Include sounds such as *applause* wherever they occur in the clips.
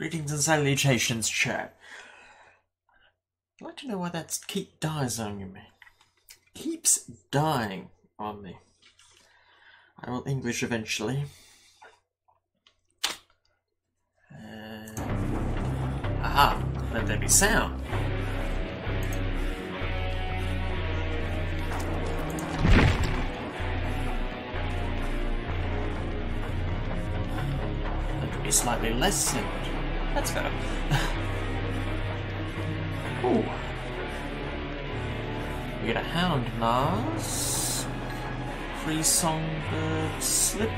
Greetings and salutations, chat. I'd like to know why that keep dies on me. Keeps dying on me. I will English eventually. Uh, aha, let there be sound. Let there be slightly less sound. That's better. *laughs* Ooh. We get a Hound Mars, Free Songbird Slip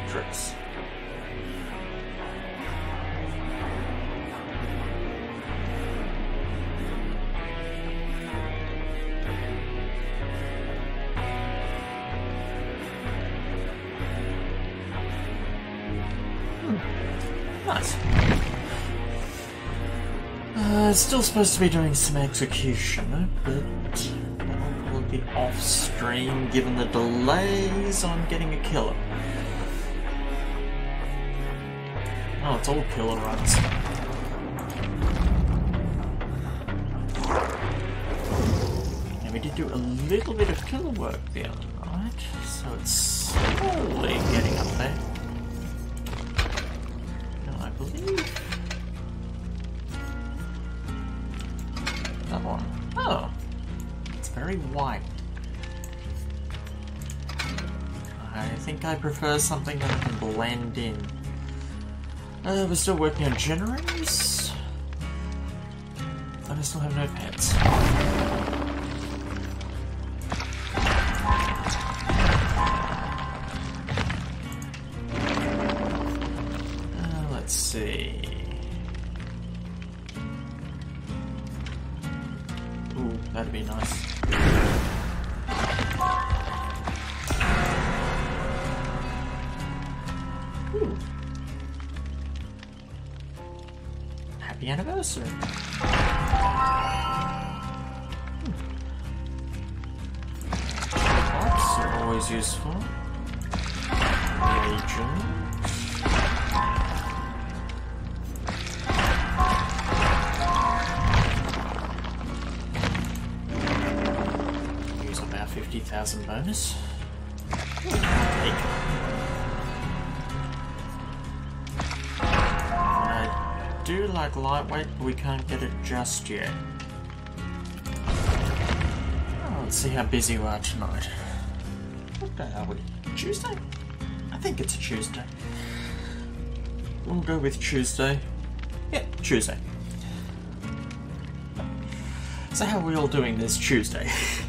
Uh, still supposed to be doing some execution, but will be off stream given the delays on getting a killer. Oh, it's all killer runs. And we did do a little bit of killer work the other night, so it's slowly getting up there. I prefer something that can blend in. Uh, we're still working on generators. And I still have no pets. Ooh. Happy anniversary. Hmm. Box are always useful. Up our 50,000 bonus. Like lightweight, but we can't get it just yet. Oh, let's see how busy we are tonight. What day are we? Tuesday? I think it's a Tuesday. We'll go with Tuesday. Yeah, Tuesday. So how are we all doing this Tuesday? *laughs*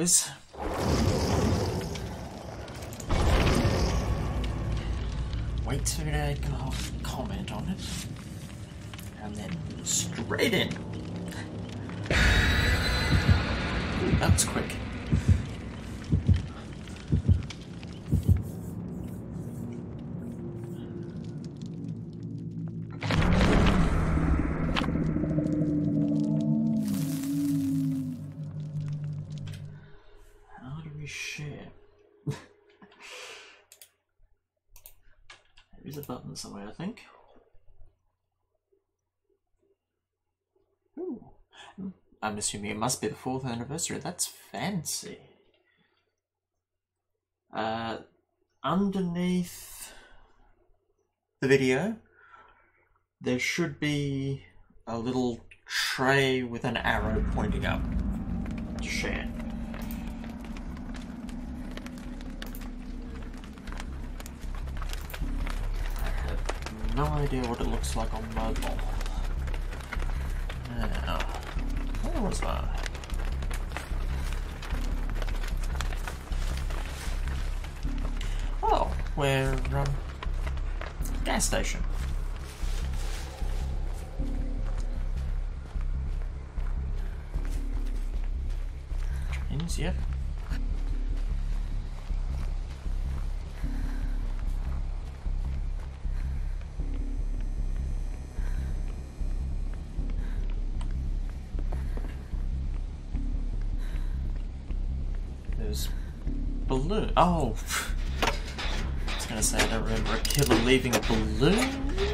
always. Wait till I can comment on it. And then straight in. That's quick. I'm assuming it must be the fourth anniversary. That's fancy. Uh, underneath the video, there should be a little tray with an arrow pointing up to share. No idea what it looks like on mobile. Now, where was that? Oh, we're um, gas station. Trains, yep. Balloon. Oh, *laughs* I was gonna say I don't remember a killer leaving a Streamers.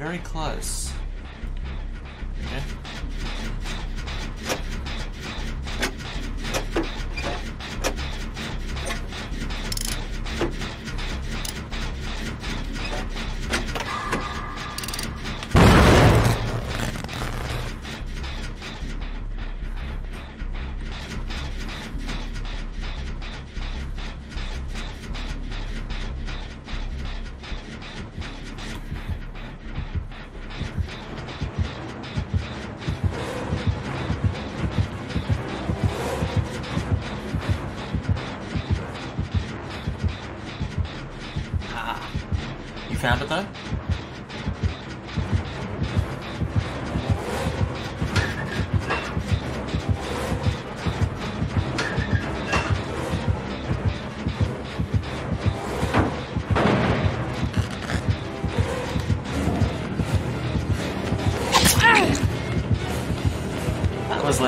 Very close.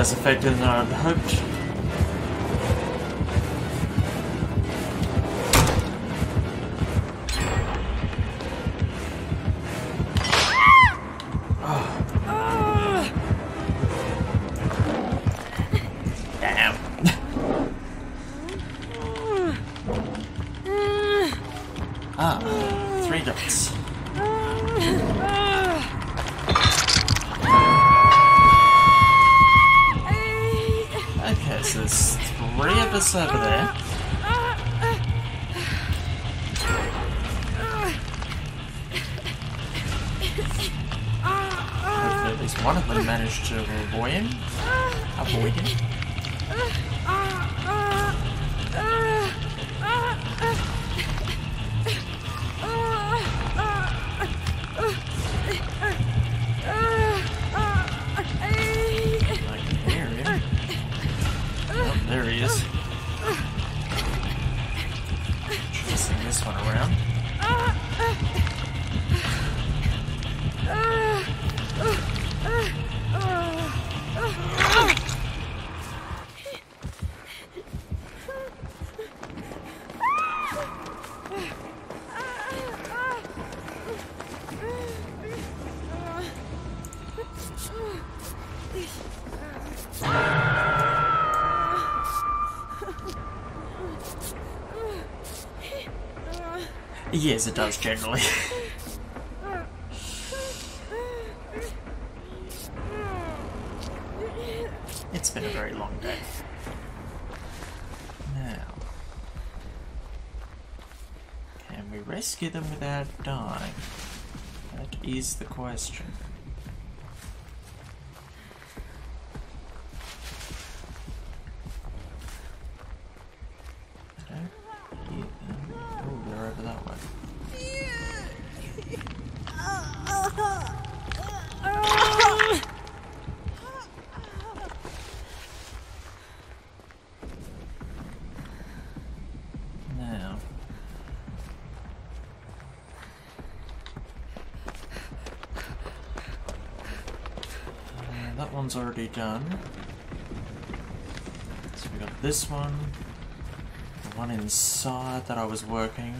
Less effective than I'd hoped. Yes, it does, generally. *laughs* it's been a very long day. Now... Can we rescue them without dying? That is the question. One's already done. So we got this one. The one inside that I was working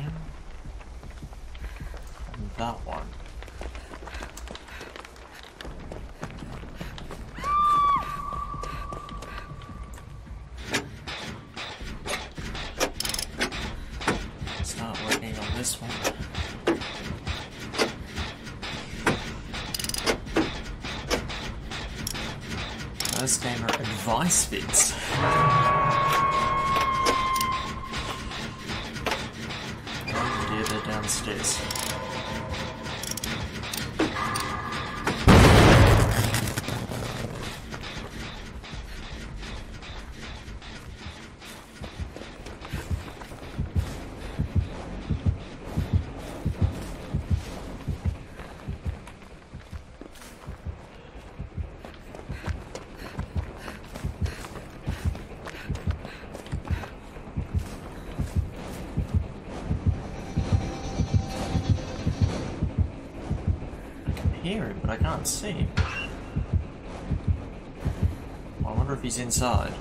I can't see him. I wonder if he's inside.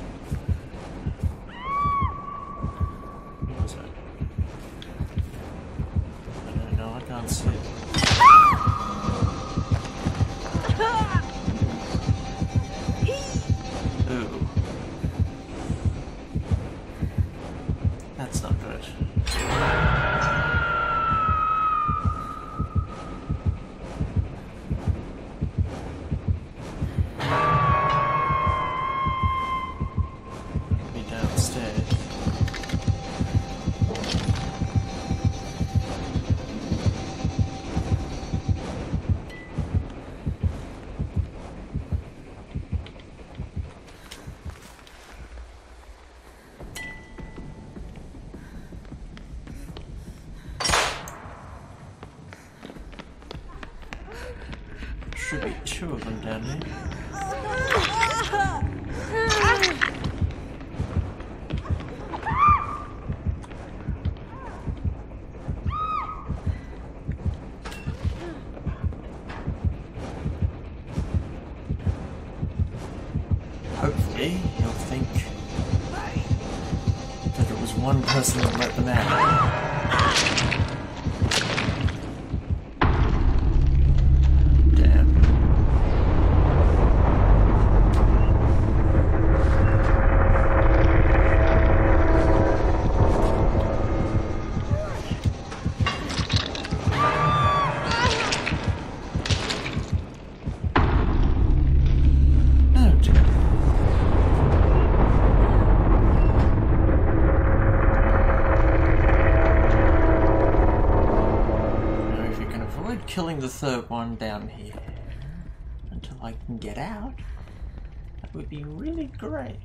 Third one down here until I can get out, that would be really great.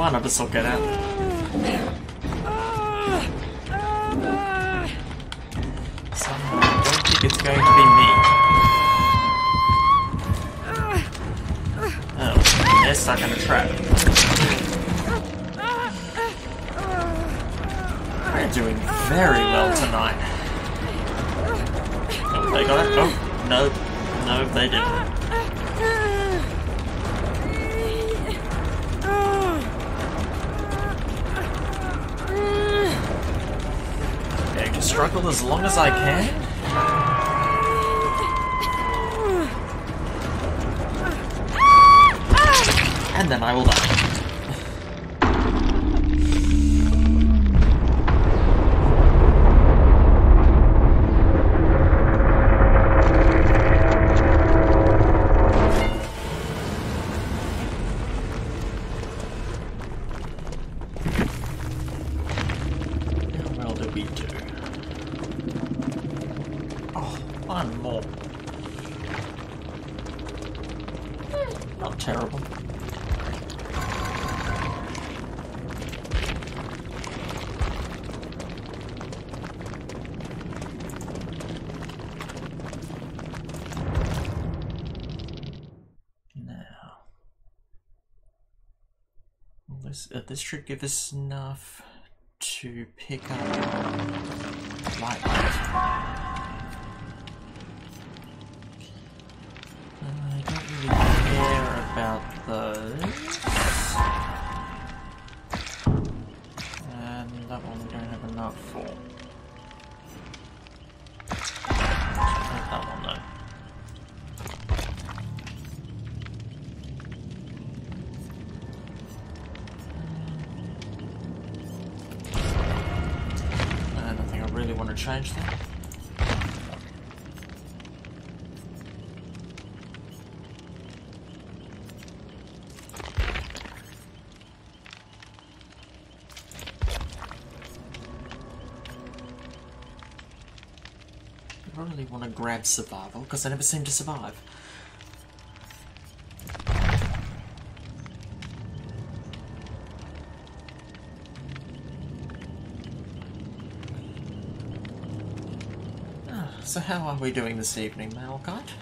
One of us will get out. Somehow, I don't think it's going to be me. Oh, they're stuck in a trap. We're doing very well tonight. Oh, they got it. Oh, no. No, they didn't. Struggle as long as I can. And then I will die. This should give us enough to pick up light. I really want to grab survival because I never seem to survive. So how are we doing this evening, Malachite?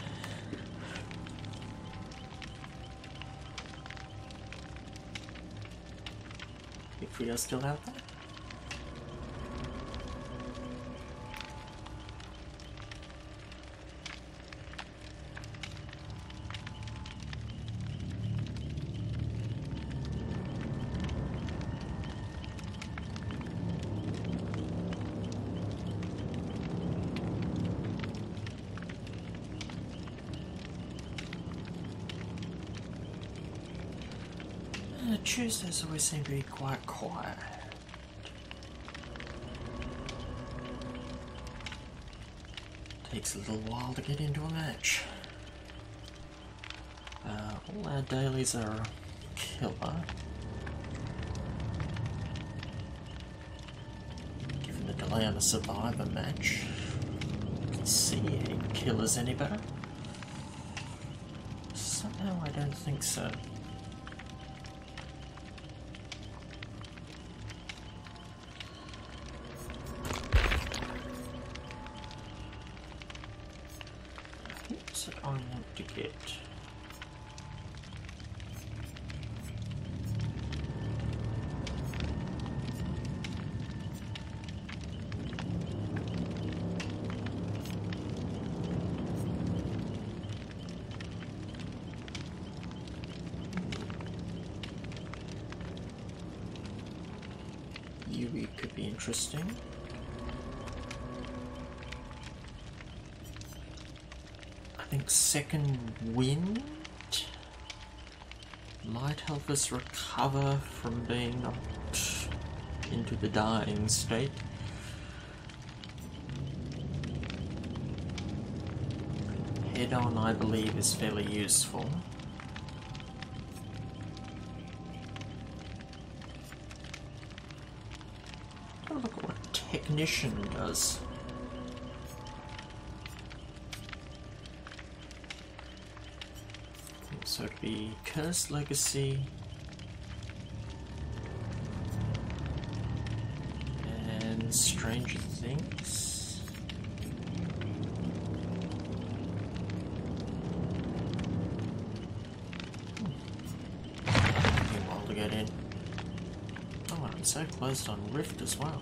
If we are still out there? Uh, Tuesdays always seem to be quite quiet. Takes a little while to get into a match. Uh, all our dailies are killer. Given the delay on the Survivor match, can see any killers any better. Somehow I don't think so. Interesting. I think second wind might help us recover from being knocked into the dying state. Head on, I believe, is fairly useful. Commissioners. So it'd be Cursed Legacy. And Stranger Things. Hmm. Oh, so closed on Rift as well.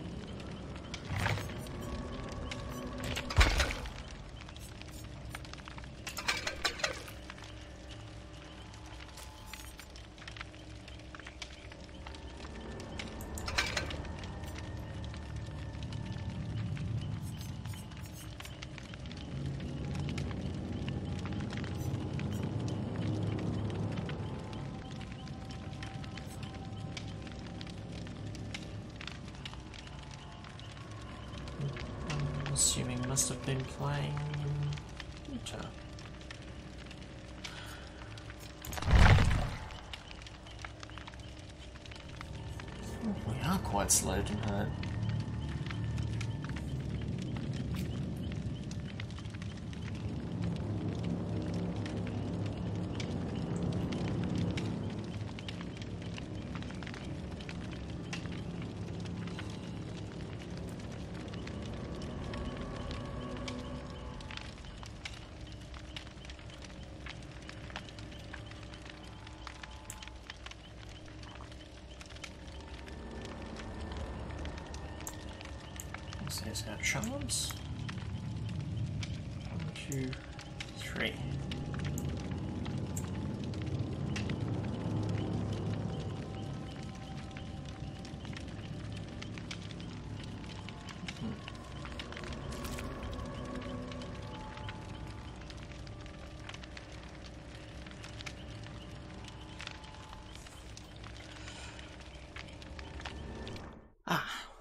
Quite slow tonight.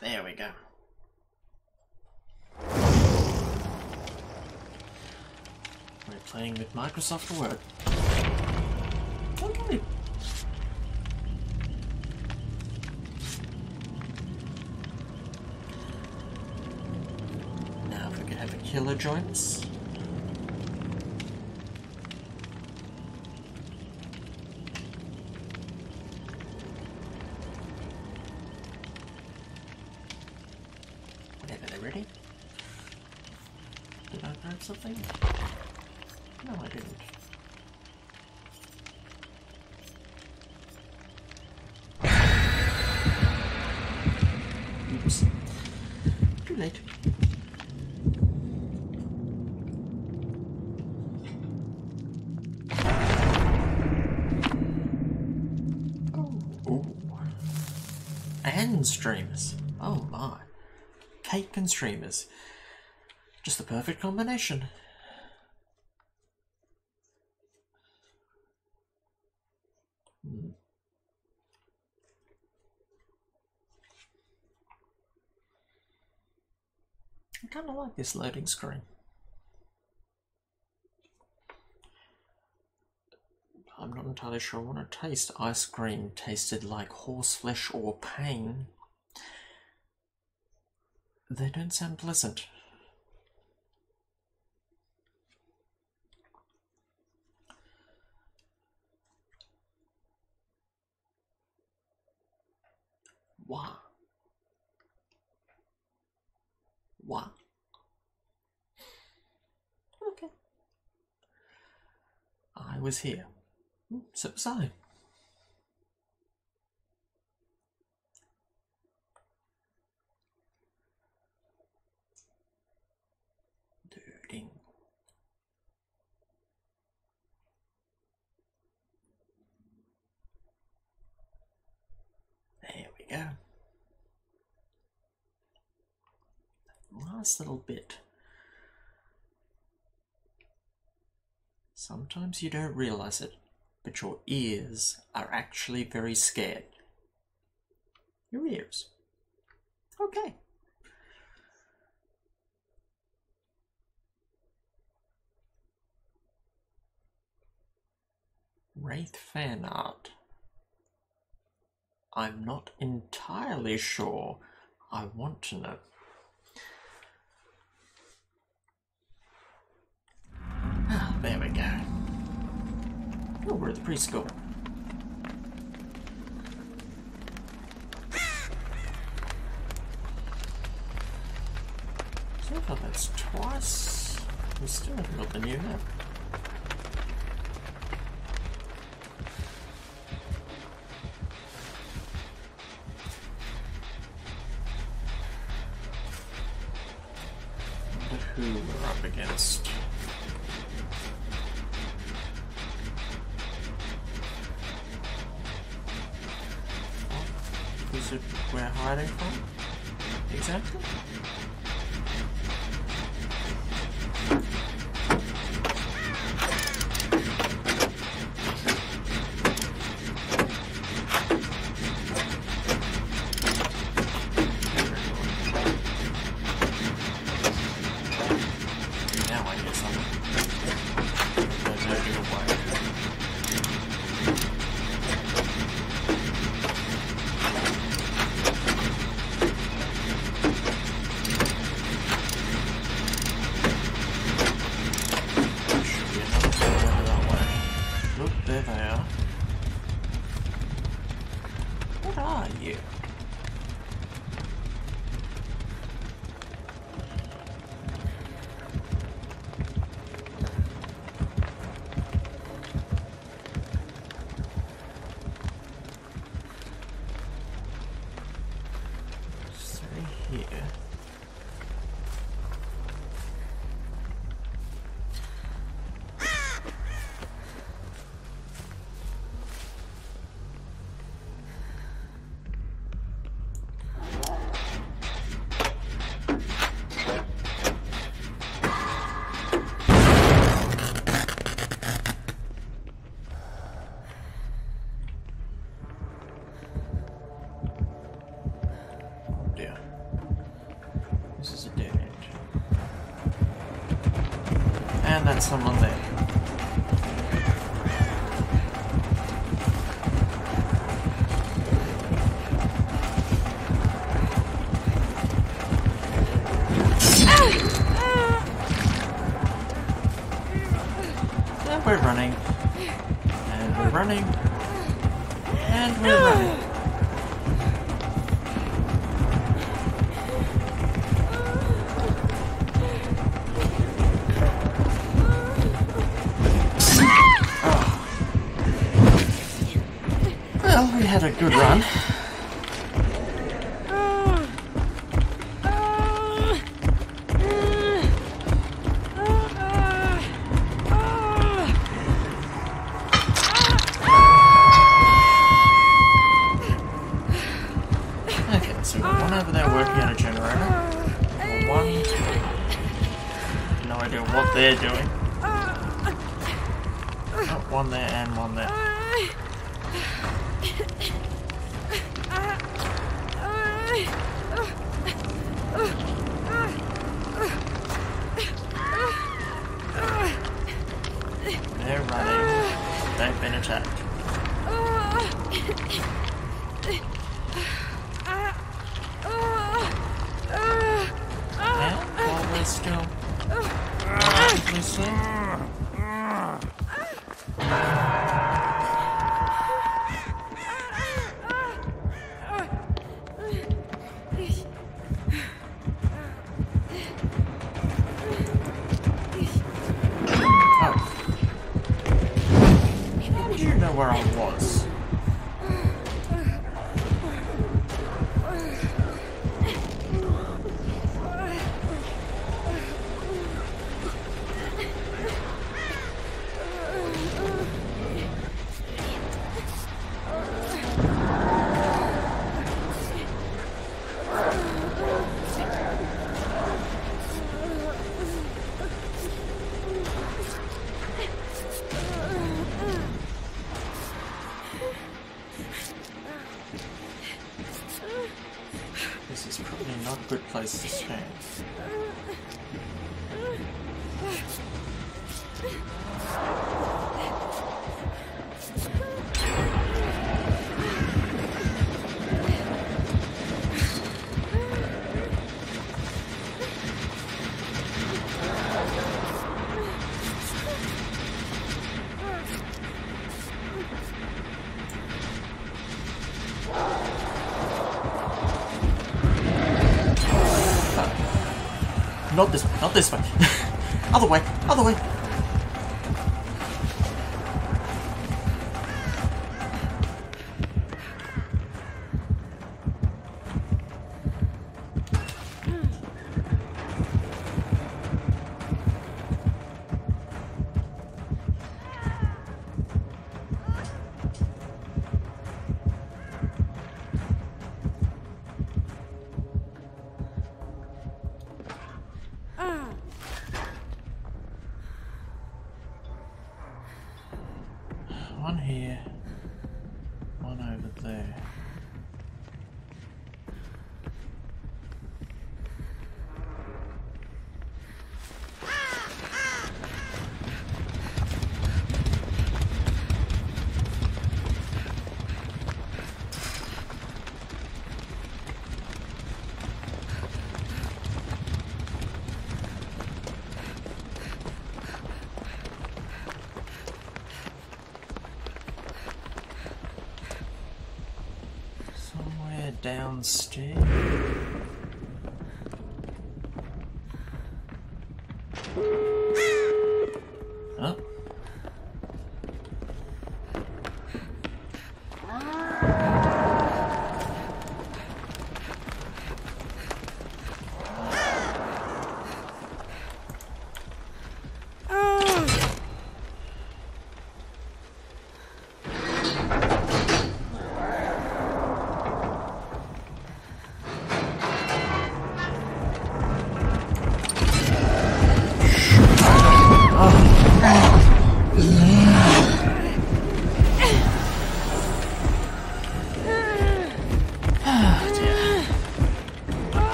There we go. We're playing with Microsoft Word. Okay. Now if we could have a killer join us. Whenever they're ready. Did I grab something? No, I didn't. Oops. Too late. Oh. Ooh. And streamers. Oh my. Cake and streamers. Just the perfect combination. Hmm. I kind of like this loading screen. I'm not entirely sure I want to taste ice cream tasted like horseflesh or pain. They don't sound pleasant. Why? Why? Okay. I was here. Hmm, So was I. Ding. There we go. Last little bit. Sometimes you don't realize it, but your ears are actually very scared. Your ears. Okay. Wraith fan art. I'm not entirely sure I want to know. Ah, there we go. Oh, we're at the preschool. So far that's twice. We still haven't got the new map. met someone there. Ah. We're running. And we're running. And we're running. Good run. this is strange. Not this way. *laughs* other way.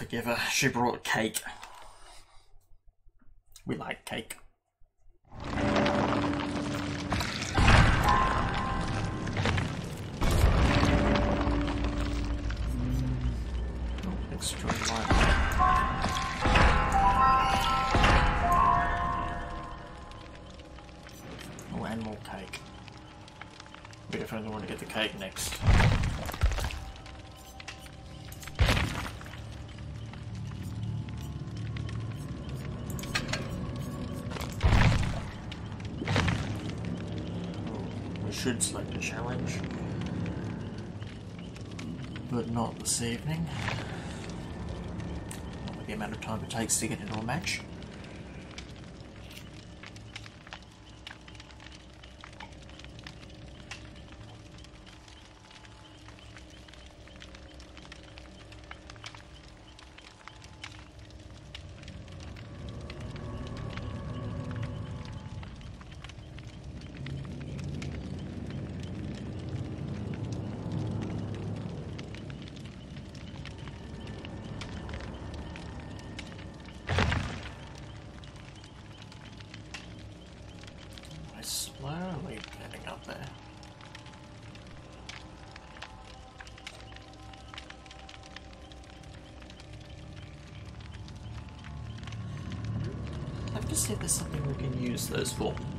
Forgive her. She brought cake. Should select a challenge. But not this evening. Not the amount of time it takes to get into a match. We can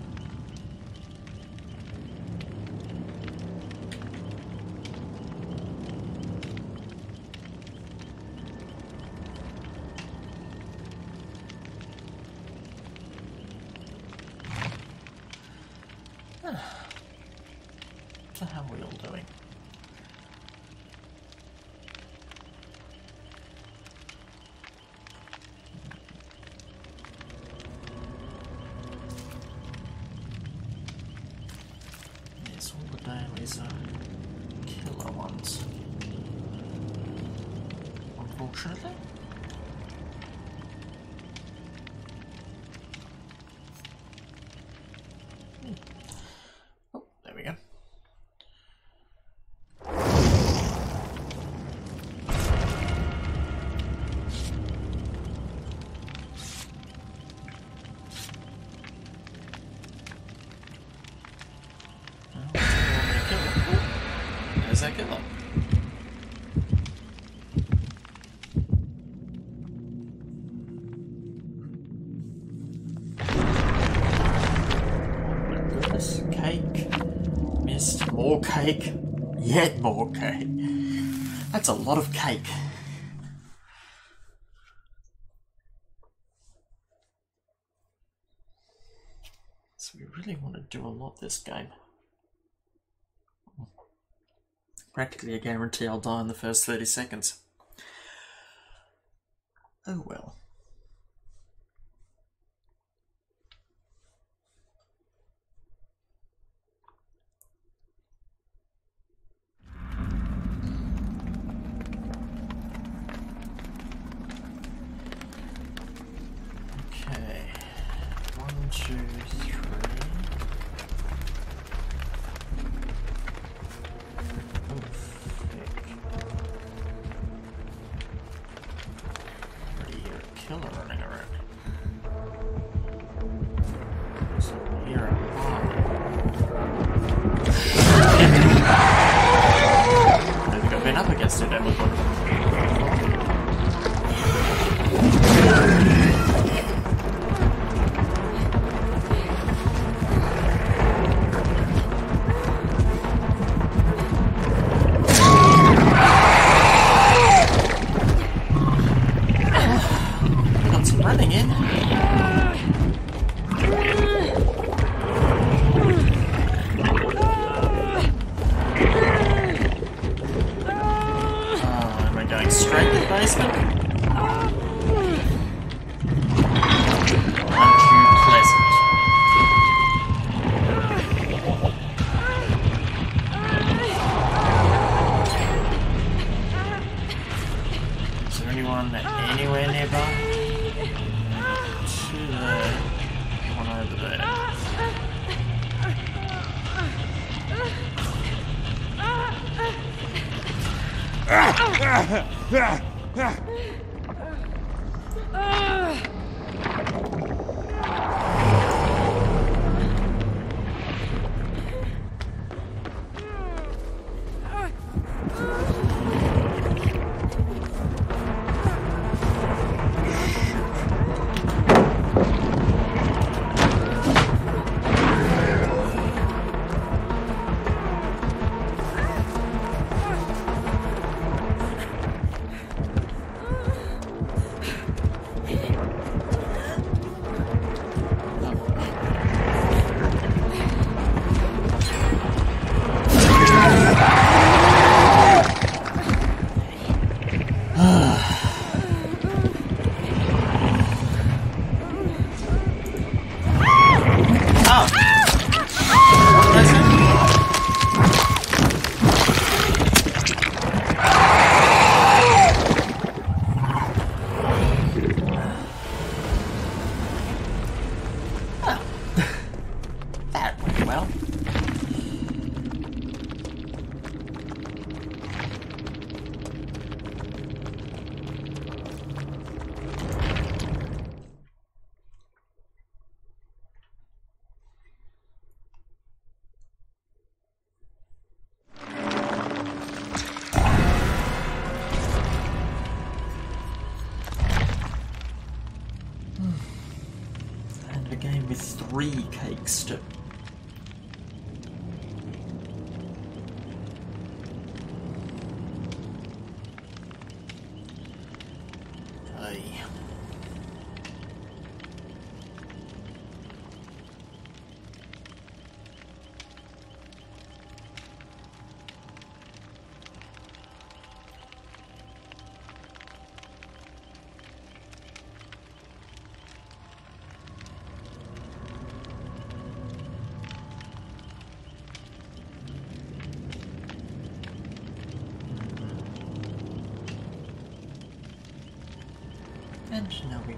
More cake. Yet more cake. That's a lot of cake. So we really want to do a lot this game. Practically a guarantee I'll die in the first 30 seconds. Oh well.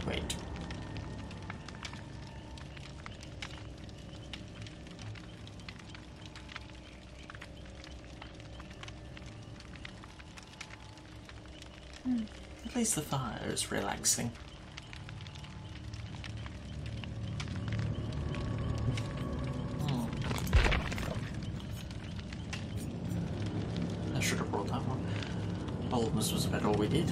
Wait. Hmm, At least the fire is relaxing. Hmm. I should have brought that one. Boldness was about all we did.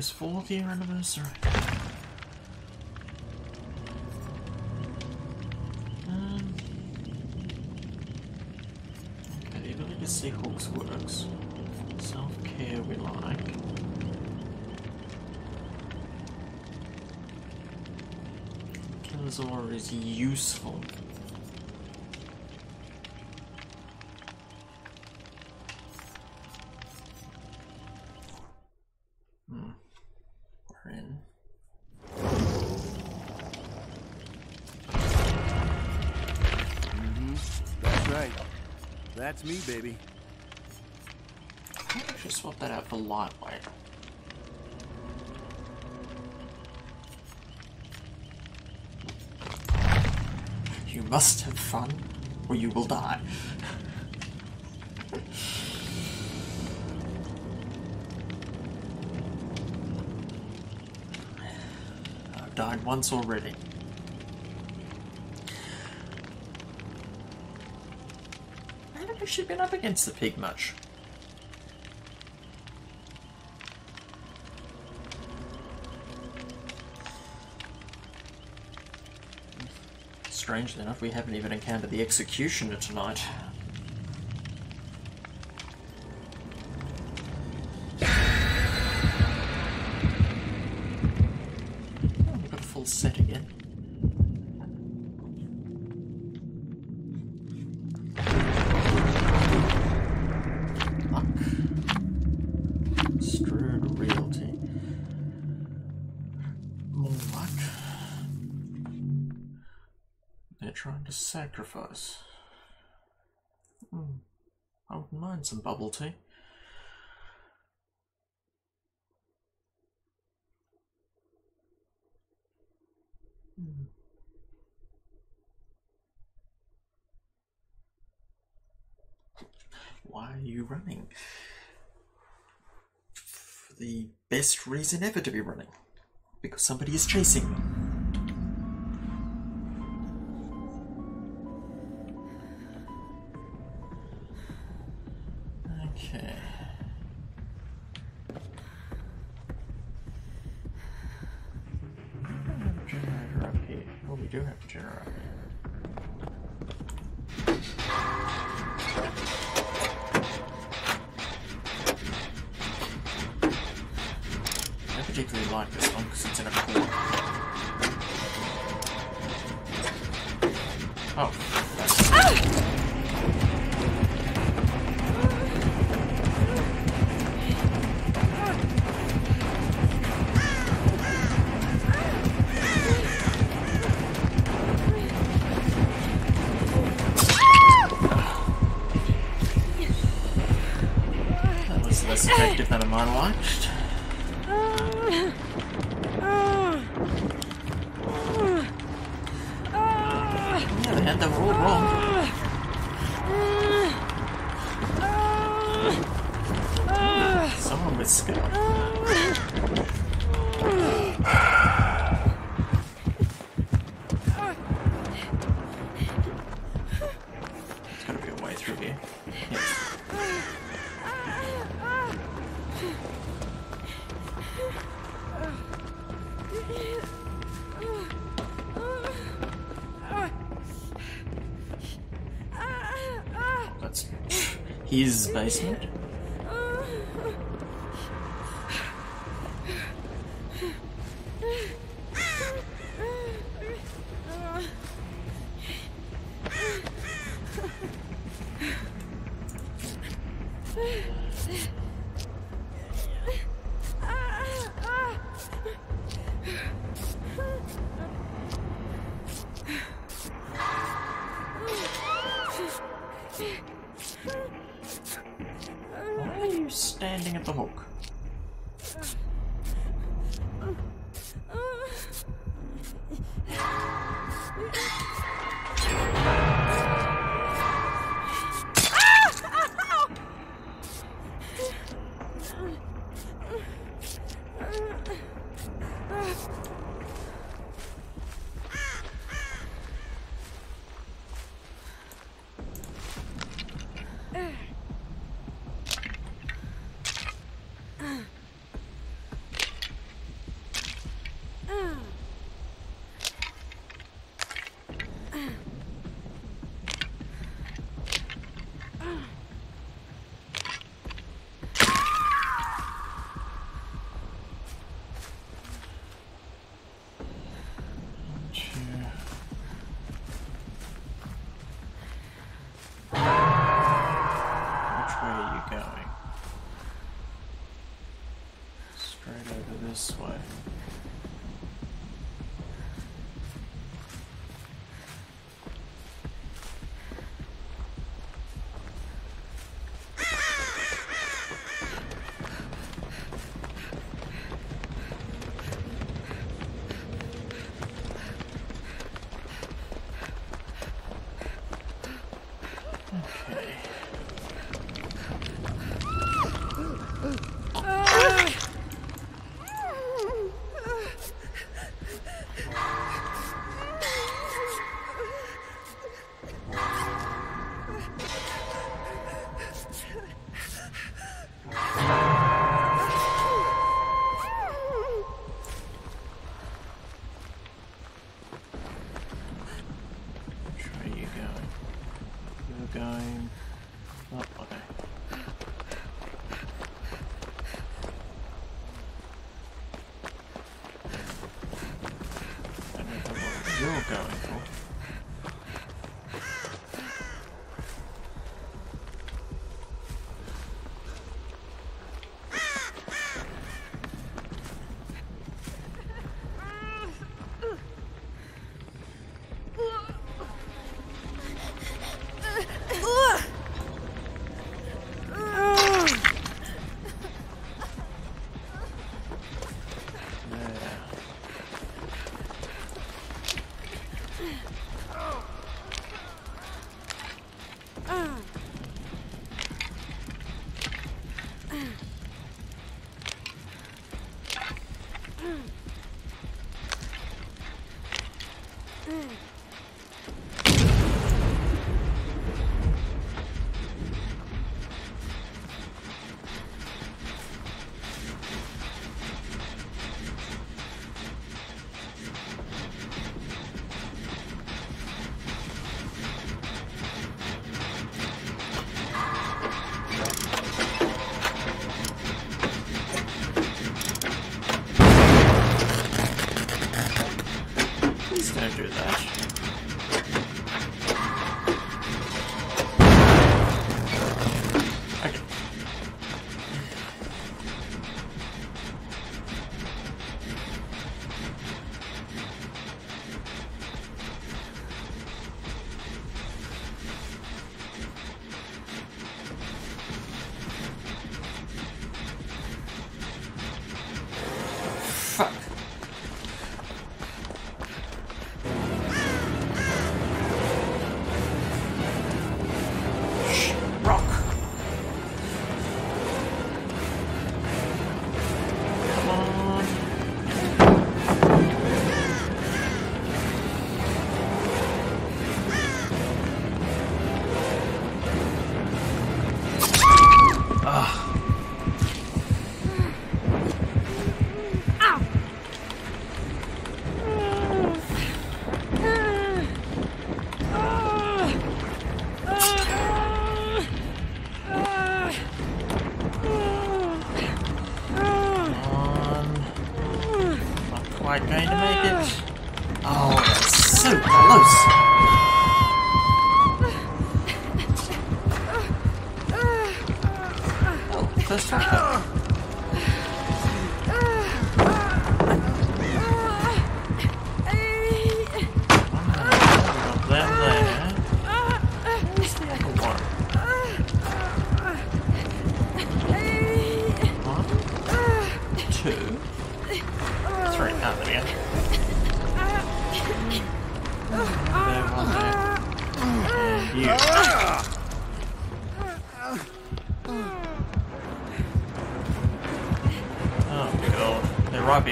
It's 40th year anniversary. Um, okay, the ability to see works. Self care we like. Killer's aura is useful. That's me, baby. I should swap that out for light wire. You must have fun, or you will die. *laughs* I've died once already. actually been up against the pig much. Strangely enough, we haven't even encountered the Executioner tonight. see. Why are you running? For the best reason ever to be running. Because somebody is chasing me. his basement?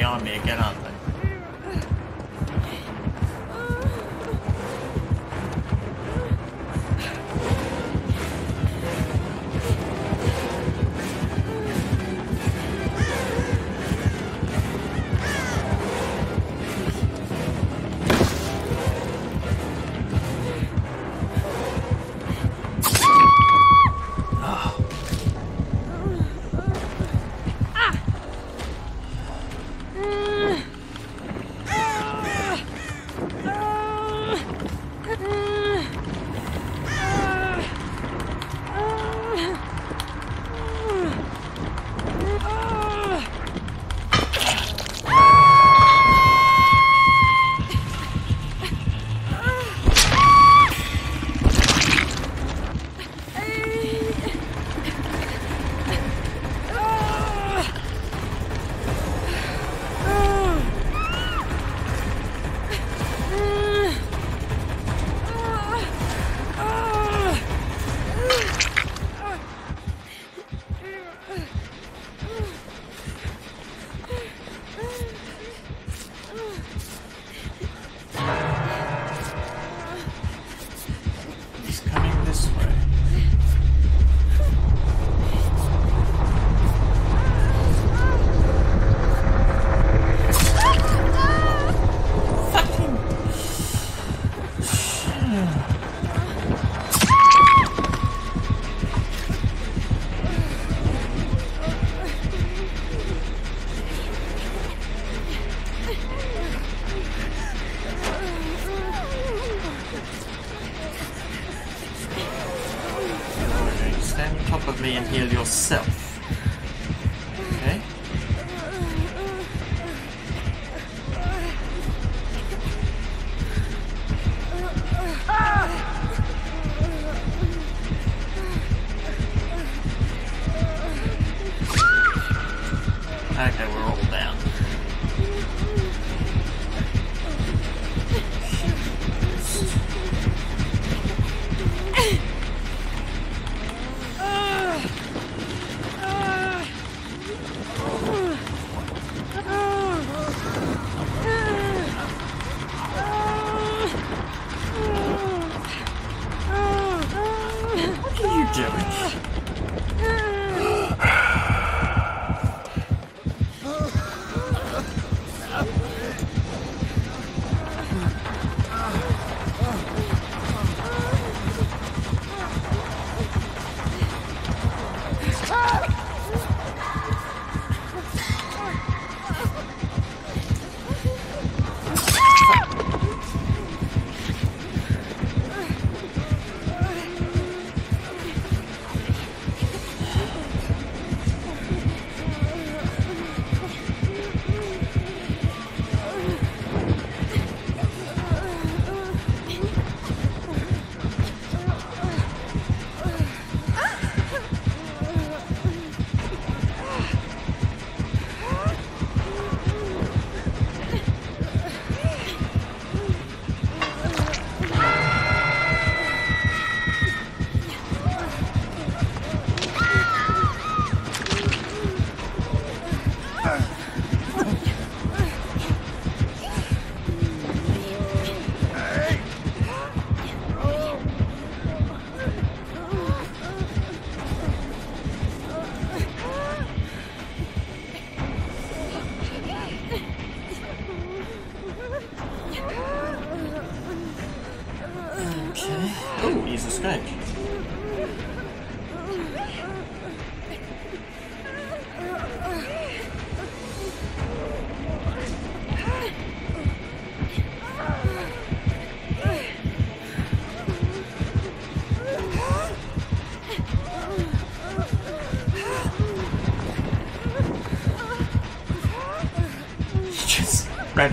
Behind me again, aren't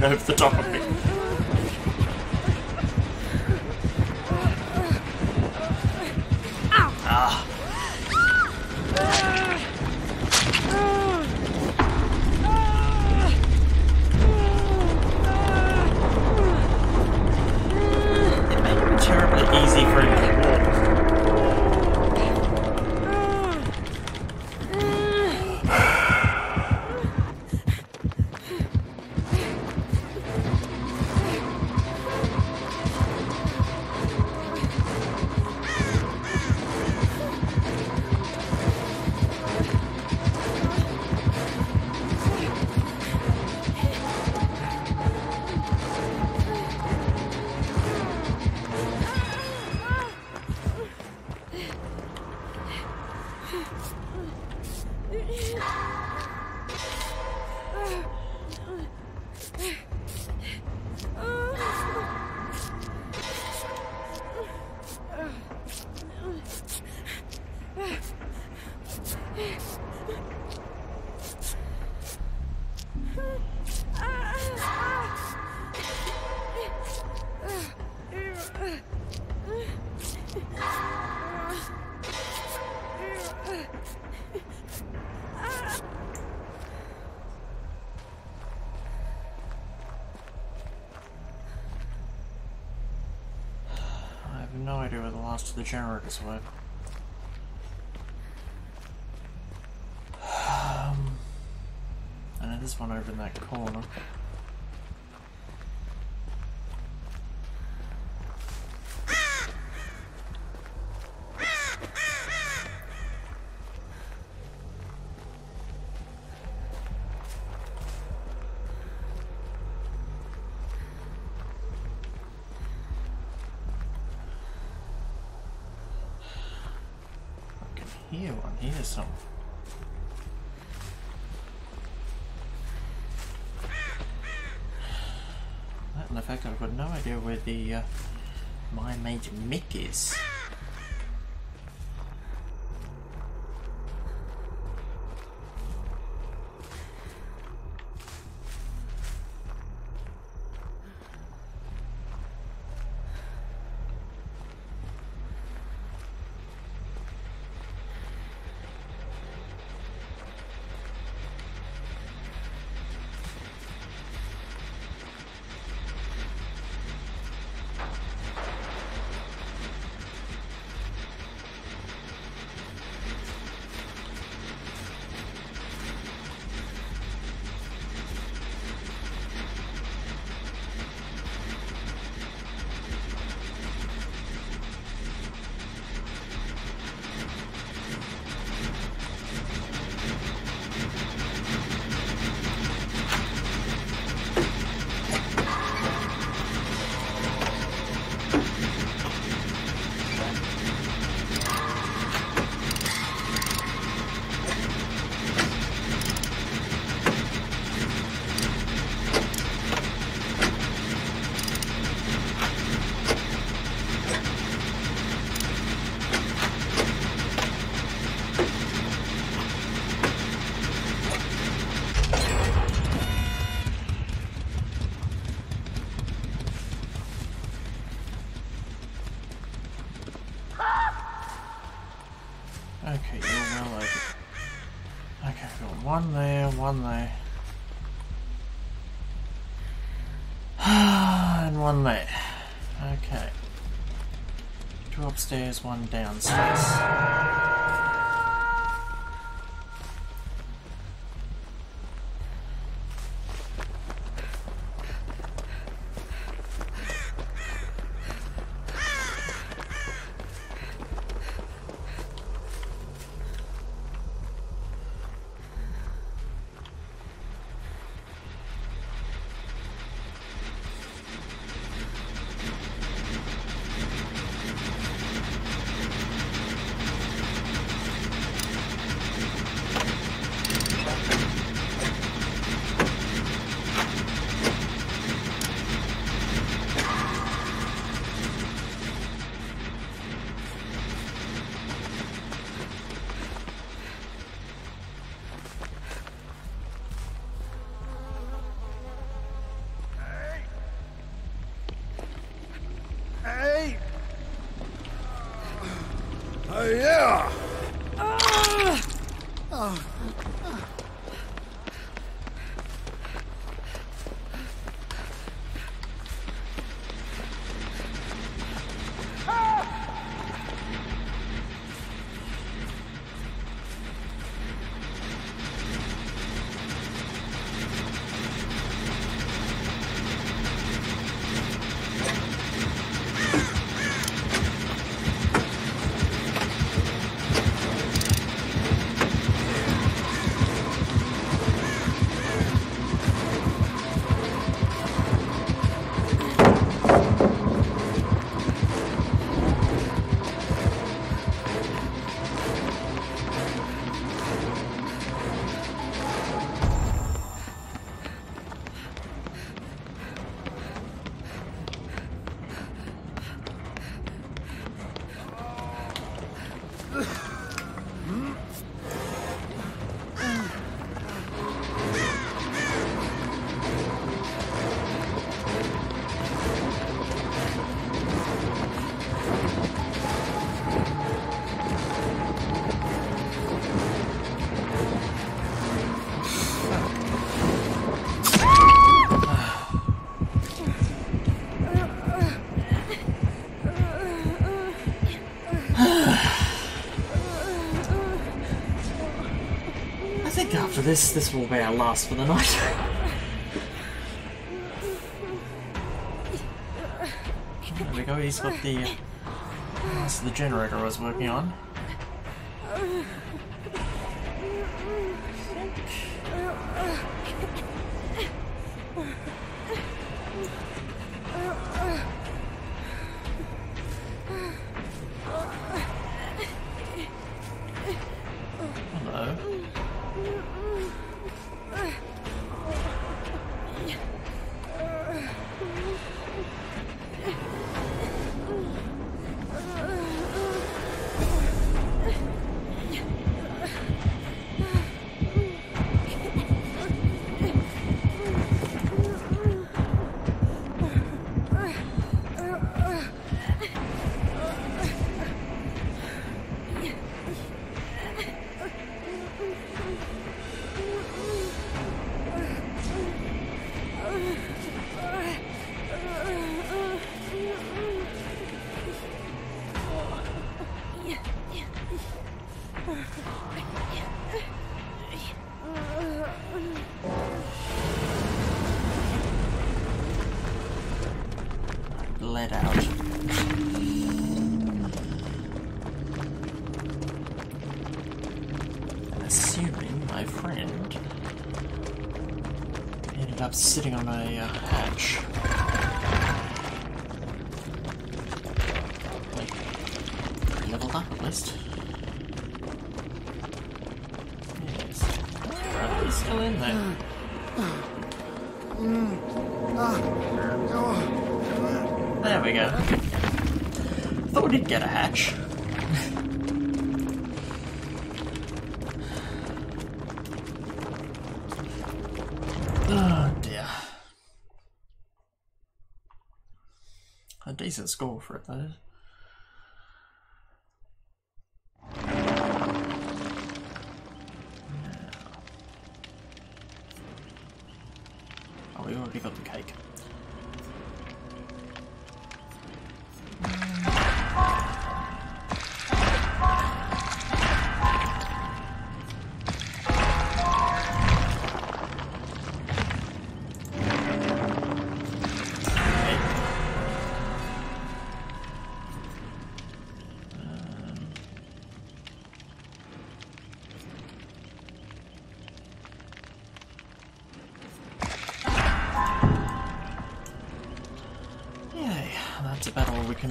ran over the top of no idea where the last of the generators were. Um, I know there's one over in that corner. I can hear one here some. That and the fact I've got no idea where the uh, my mate Mick is. One there, one there. *sighs* and one there. Okay. Two upstairs, one downstairs. This, this will be our last for the night. *laughs* there we go, he's got the... Uh, that's the generator I was working on. Assuming my friend ended up sitting on a uh, hatch. Like, leveled up at least. Yes. He's still in there. There we go. Thought we'd get a hatch. Score for it, that is.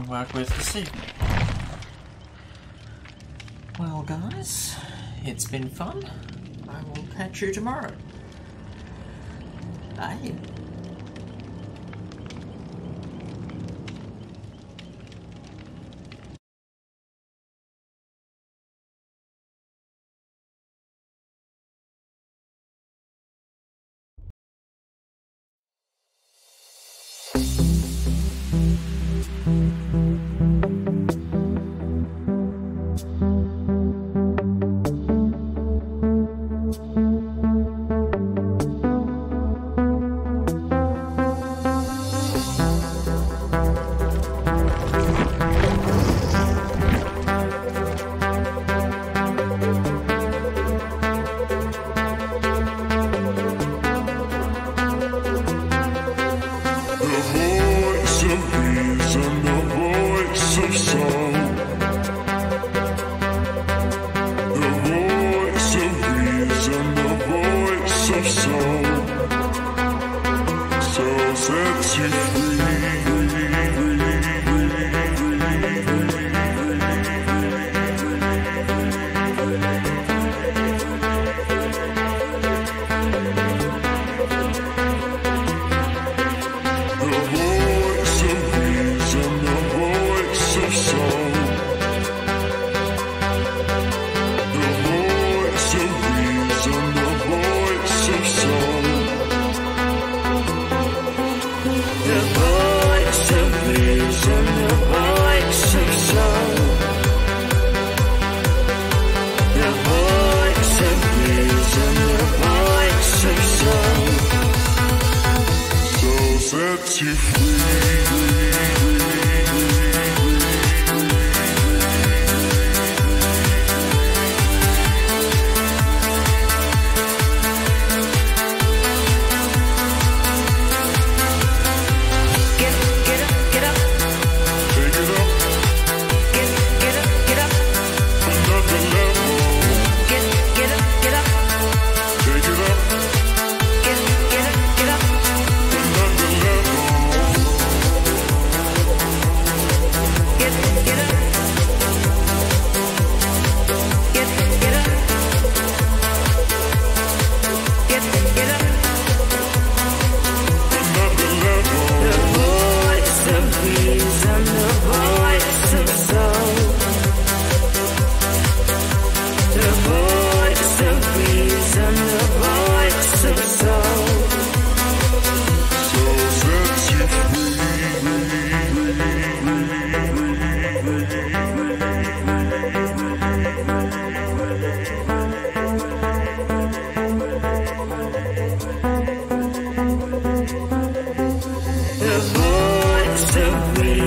work with this evening. Well, guys, it's been fun. I will catch you tomorrow. Bye. every